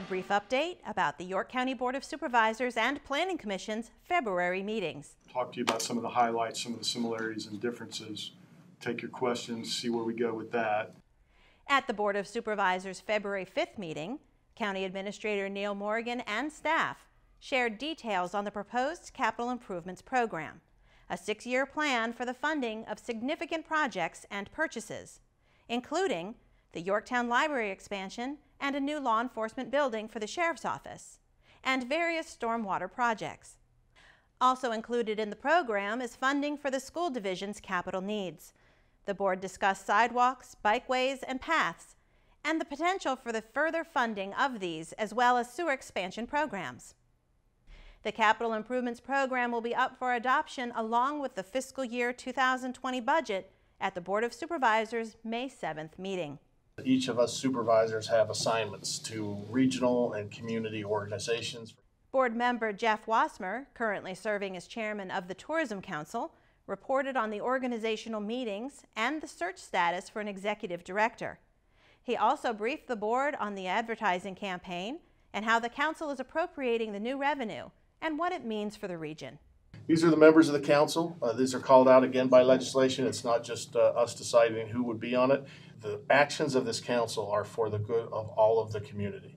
a brief update about the York County Board of Supervisors and Planning Commission's February meetings. Talk to you about some of the highlights, some of the similarities and differences. Take your questions, see where we go with that. At the Board of Supervisors' February 5th meeting, County Administrator Neil Morgan and staff shared details on the proposed capital improvements program, a six-year plan for the funding of significant projects and purchases, including the Yorktown Library expansion and a new law enforcement building for the Sheriff's Office, and various stormwater projects. Also included in the program is funding for the school division's capital needs. The board discussed sidewalks, bikeways, and paths, and the potential for the further funding of these, as well as sewer expansion programs. The capital improvements program will be up for adoption along with the fiscal year 2020 budget at the Board of Supervisors May 7th meeting. Each of us supervisors have assignments to regional and community organizations. Board member Jeff Wassmer, currently serving as chairman of the Tourism Council, reported on the organizational meetings and the search status for an executive director. He also briefed the board on the advertising campaign and how the council is appropriating the new revenue and what it means for the region. These are the members of the council. Uh, these are called out again by legislation. It's not just uh, us deciding who would be on it. The actions of this council are for the good of all of the community.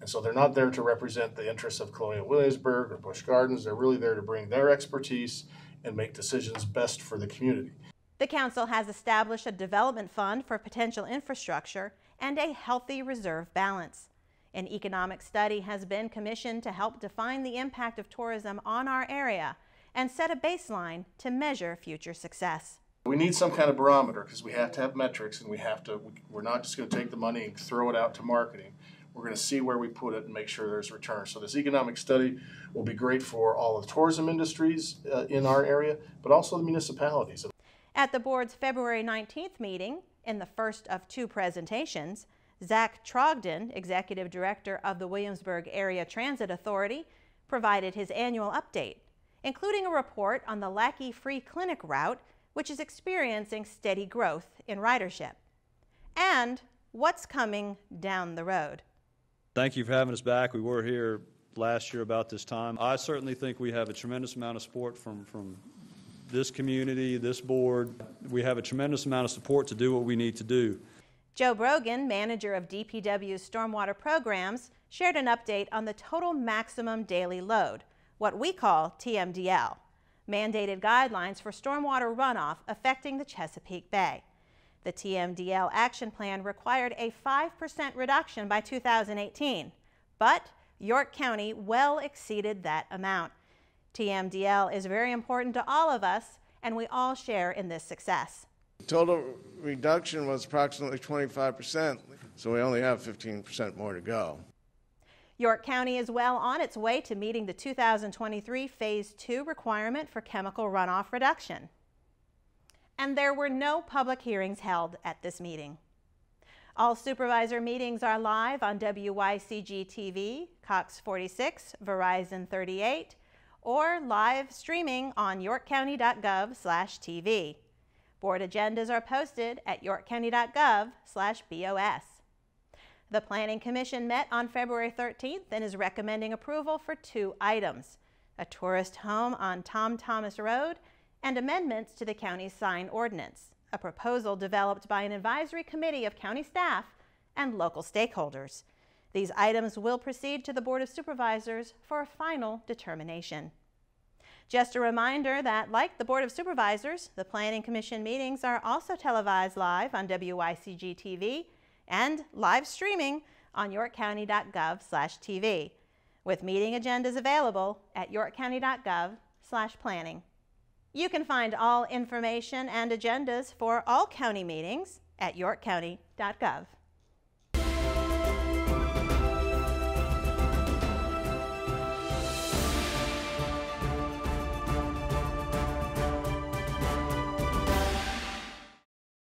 And so they're not there to represent the interests of Colonial Williamsburg or Busch Gardens. They're really there to bring their expertise and make decisions best for the community. The council has established a development fund for potential infrastructure and a healthy reserve balance. An economic study has been commissioned to help define the impact of tourism on our area and set a baseline to measure future success. We need some kind of barometer because we have to have metrics and we have to, we're not just going to take the money and throw it out to marketing. We're going to see where we put it and make sure there's return. So this economic study will be great for all of the tourism industries uh, in our area, but also the municipalities. At the board's February 19th meeting, in the first of two presentations, Zach Trogdon, Executive Director of the Williamsburg Area Transit Authority, provided his annual update, including a report on the Lackey Free Clinic route, which is experiencing steady growth in ridership, and what's coming down the road. Thank you for having us back. We were here last year about this time. I certainly think we have a tremendous amount of support from, from this community, this board. We have a tremendous amount of support to do what we need to do. Joe Brogan, manager of DPW's stormwater programs, shared an update on the total maximum daily load, what we call TMDL, mandated guidelines for stormwater runoff affecting the Chesapeake Bay. The TMDL action plan required a 5% reduction by 2018, but York County well exceeded that amount. TMDL is very important to all of us, and we all share in this success. The Total reduction was approximately 25%, so we only have 15% more to go. York County is well on its way to meeting the 2023 Phase 2 requirement for chemical runoff reduction. And there were no public hearings held at this meeting. All supervisor meetings are live on WYCG TV, Cox 46, Verizon 38, or live streaming on yorkcounty.gov/tv. Board agendas are posted at yorkcounty.gov/bos. The Planning Commission met on February 13th and is recommending approval for two items, a tourist home on Tom Thomas Road and amendments to the county's sign ordinance, a proposal developed by an advisory committee of county staff and local stakeholders. These items will proceed to the Board of Supervisors for a final determination. Just a reminder that, like the Board of Supervisors, the Planning Commission meetings are also televised live on WYCG TV and live streaming on yorkcounty.gov/tv, with meeting agendas available at yorkcounty.gov/planning. You can find all information and agendas for all county meetings at yorkcounty.gov.